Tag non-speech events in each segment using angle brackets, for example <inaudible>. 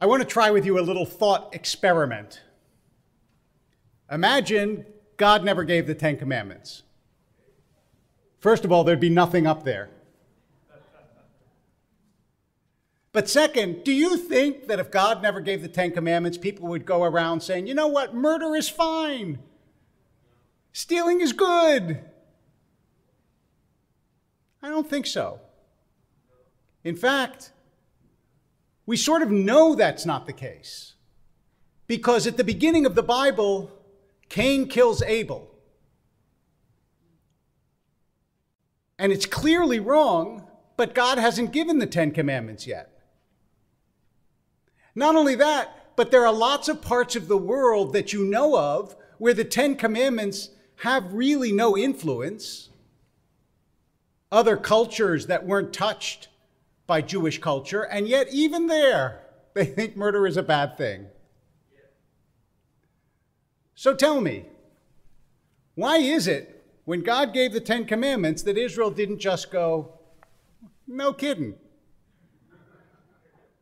I want to try with you a little thought experiment. Imagine God never gave the Ten Commandments. First of all, there'd be nothing up there. But second, do you think that if God never gave the Ten Commandments, people would go around saying, you know what, murder is fine, stealing is good? I don't think so. In fact, we sort of know that's not the case. Because at the beginning of the Bible, Cain kills Abel. And it's clearly wrong, but God hasn't given the Ten Commandments yet. Not only that, but there are lots of parts of the world that you know of where the Ten Commandments have really no influence. Other cultures that weren't touched by Jewish culture, and yet even there, <laughs> they think murder is a bad thing. So tell me, why is it when God gave the Ten Commandments that Israel didn't just go, no kidding?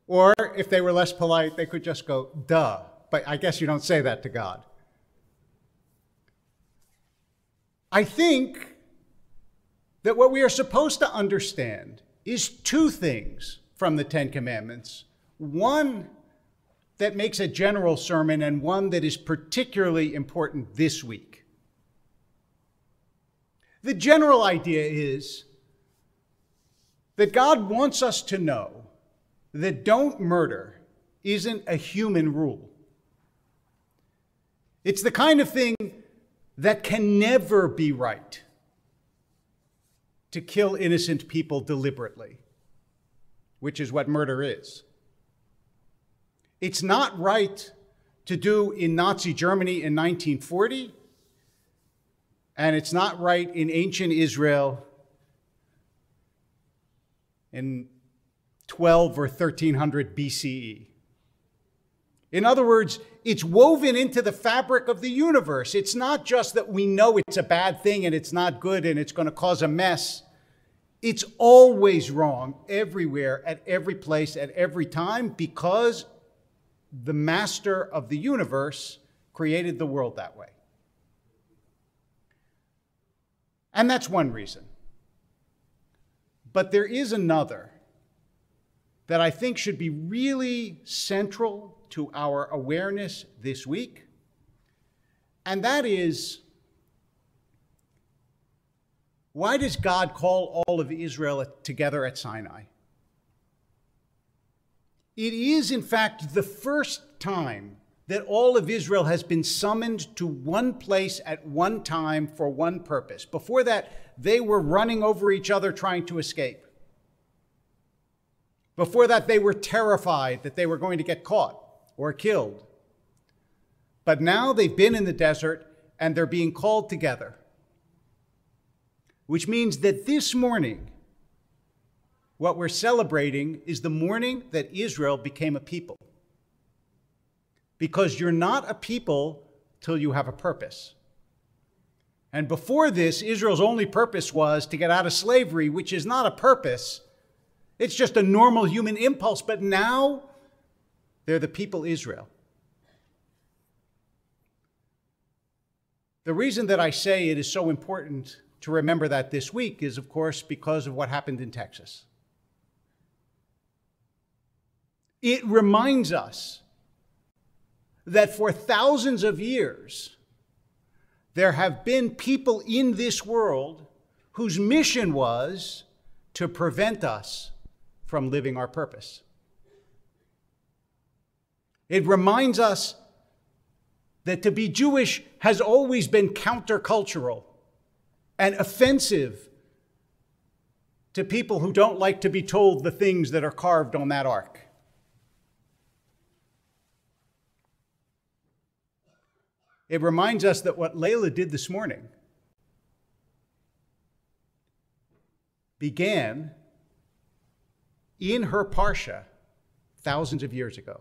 Or if they were less polite, they could just go, duh. But I guess you don't say that to God. I think that what we are supposed to understand is two things from the Ten Commandments one that makes a general sermon, and one that is particularly important this week. The general idea is that God wants us to know that don't murder isn't a human rule. It's the kind of thing that can never be right to kill innocent people deliberately, which is what murder is. It's not right to do in Nazi Germany in 1940, and it's not right in ancient Israel in 12 or 1300 BCE. In other words, it's woven into the fabric of the universe. It's not just that we know it's a bad thing and it's not good and it's going to cause a mess. It's always wrong everywhere, at every place, at every time, because the master of the universe created the world that way. And that's one reason. But there is another that I think should be really central to our awareness this week, and that is why does God call all of Israel together at Sinai? It is, in fact, the first time that all of Israel has been summoned to one place at one time for one purpose. Before that, they were running over each other trying to escape. Before that, they were terrified that they were going to get caught or killed. But now they've been in the desert and they're being called together which means that this morning, what we're celebrating is the morning that Israel became a people. Because you're not a people till you have a purpose. And before this, Israel's only purpose was to get out of slavery, which is not a purpose. It's just a normal human impulse. But now they're the people Israel. The reason that I say it is so important to remember that this week is, of course, because of what happened in Texas. It reminds us that for thousands of years, there have been people in this world whose mission was to prevent us from living our purpose. It reminds us that to be Jewish has always been countercultural and offensive to people who don't like to be told the things that are carved on that ark. It reminds us that what Layla did this morning began in her Parsha thousands of years ago,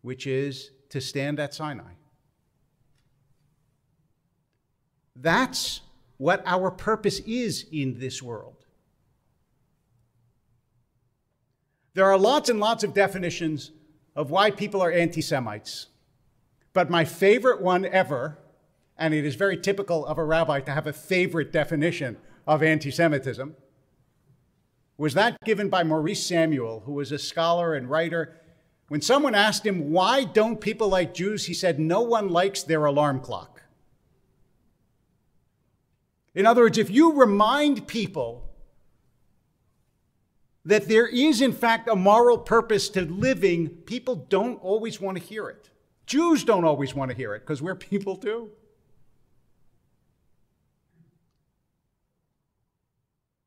which is to stand at Sinai. That's what our purpose is in this world. There are lots and lots of definitions of why people are anti Semites. But my favorite one ever, and it is very typical of a rabbi to have a favorite definition of anti Semitism, was that given by Maurice Samuel, who was a scholar and writer. When someone asked him, Why don't people like Jews? he said, No one likes their alarm clock. In other words, if you remind people that there is, in fact, a moral purpose to living, people don't always want to hear it. Jews don't always want to hear it because we're <laughs> people too.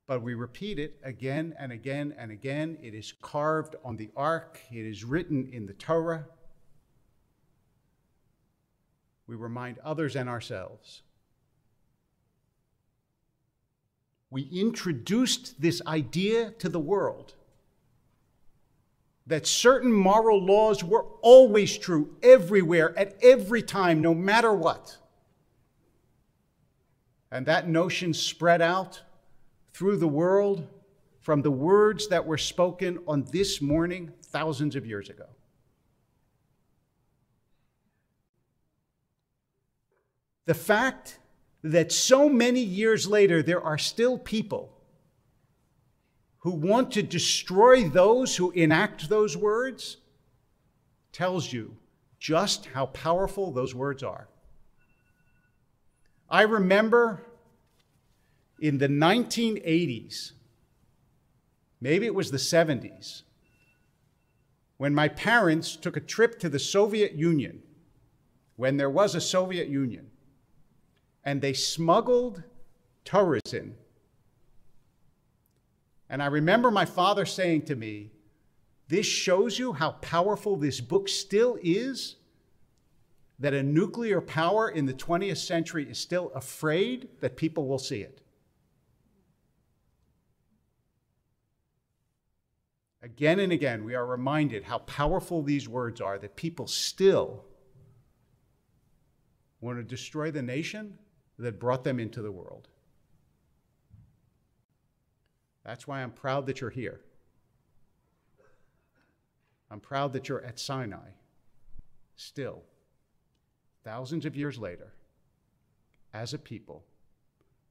But we repeat it again and again and again. It is carved on the ark, it is written in the Torah. We remind others and ourselves we introduced this idea to the world that certain moral laws were always true everywhere, at every time, no matter what. And that notion spread out through the world from the words that were spoken on this morning thousands of years ago. The fact that so many years later there are still people who want to destroy those who enact those words tells you just how powerful those words are. I remember in the 1980s, maybe it was the 70s, when my parents took a trip to the Soviet Union, when there was a Soviet Union and they smuggled Torahs in. And I remember my father saying to me, This shows you how powerful this book still is, that a nuclear power in the 20th century is still afraid that people will see it. Again and again, we are reminded how powerful these words are, that people still want to destroy the nation that brought them into the world. That's why I'm proud that you're here. I'm proud that you're at Sinai, still, thousands of years later, as a people,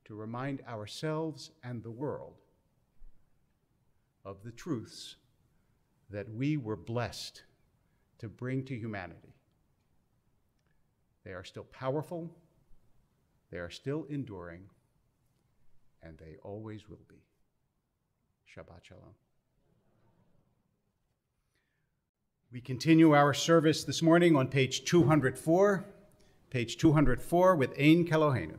to remind ourselves and the world of the truths that we were blessed to bring to humanity. They are still powerful they are still enduring, and they always will be. Shabbat Shalom. We continue our service this morning on page 204, page 204 with Ein Kelohenu.